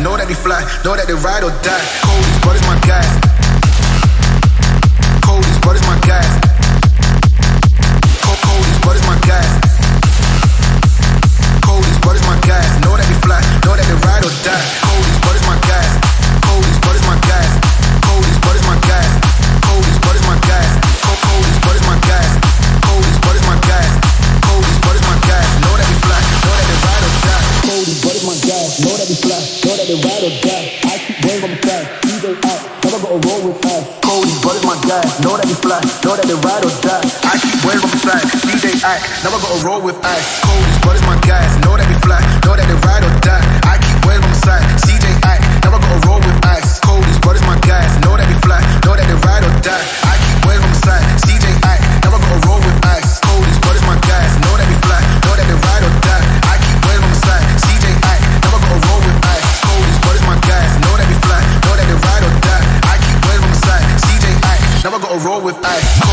Know that he fly, know that they ride or die. Coldest, but it's my guy. guys. but it's my guy. guys. but it's my guy. guys. but it's my guy. Know that he fly, know that they ride or die. Gang on the side, even out, never gonna roll with us. Cody, but it's my guy, know that he fly, know that they ride or die. I keep wearing on the side, DJ act, never gonna roll with us. Cody, but it's my guy, a roll with ice.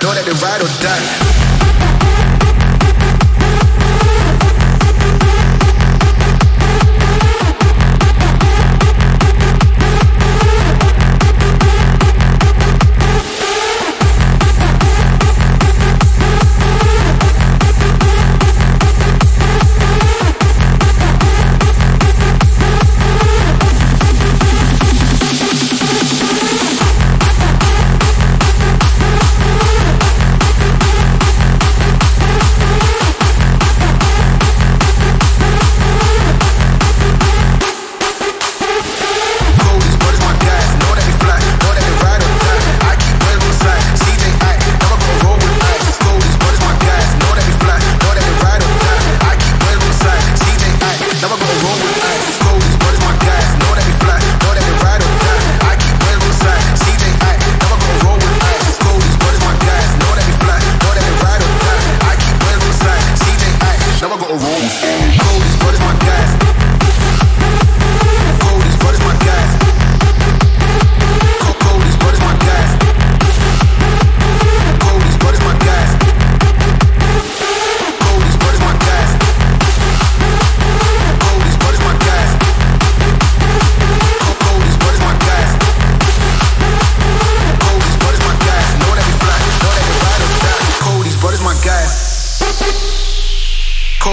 Know that they ride or die.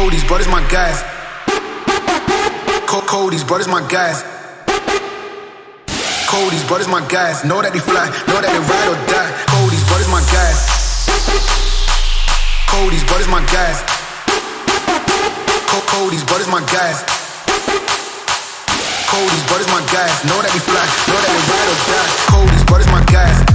Cody's brothers, my guys. Cody's brothers, my guys. Cody's brothers, my guys. Know that they fly, know that they ride or die. Cody's brothers, my guys. Cody's brothers, my guys. Cody's brothers, my guys. Cody's brothers, my guys. Know that they fly, know that they ride or die. Cody's brothers, my guys.